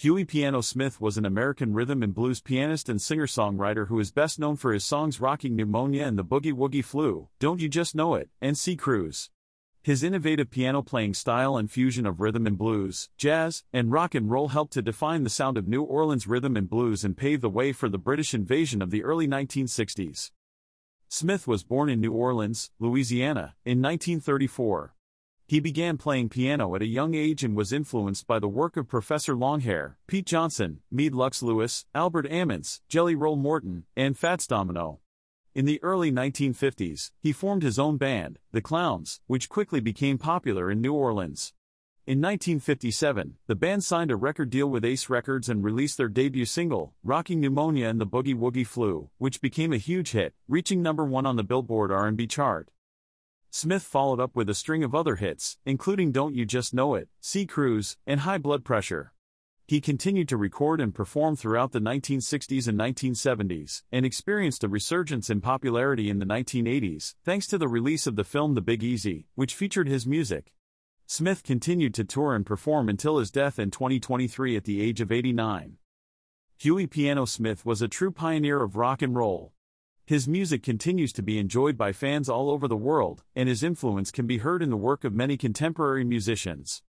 Huey Piano Smith was an American rhythm and blues pianist and singer-songwriter who is best known for his songs Rocking Pneumonia and The Boogie Woogie Flu, Don't You Just Know It, and Sea Cruise. His innovative piano playing style and fusion of rhythm and blues, jazz, and rock and roll helped to define the sound of New Orleans rhythm and blues and pave the way for the British invasion of the early 1960s. Smith was born in New Orleans, Louisiana, in 1934. He began playing piano at a young age and was influenced by the work of Professor Longhair, Pete Johnson, Meade Lux Lewis, Albert Ammons, Jelly Roll Morton, and Fats Domino. In the early 1950s, he formed his own band, The Clowns, which quickly became popular in New Orleans. In 1957, the band signed a record deal with Ace Records and released their debut single, Rocking Pneumonia and the Boogie Woogie Flu, which became a huge hit, reaching number 1 on the Billboard R&B chart. Smith followed up with a string of other hits, including Don't You Just Know It, Sea Cruise, and High Blood Pressure. He continued to record and perform throughout the 1960s and 1970s, and experienced a resurgence in popularity in the 1980s, thanks to the release of the film The Big Easy, which featured his music. Smith continued to tour and perform until his death in 2023 at the age of 89. Huey Piano Smith was a true pioneer of rock and roll. His music continues to be enjoyed by fans all over the world, and his influence can be heard in the work of many contemporary musicians.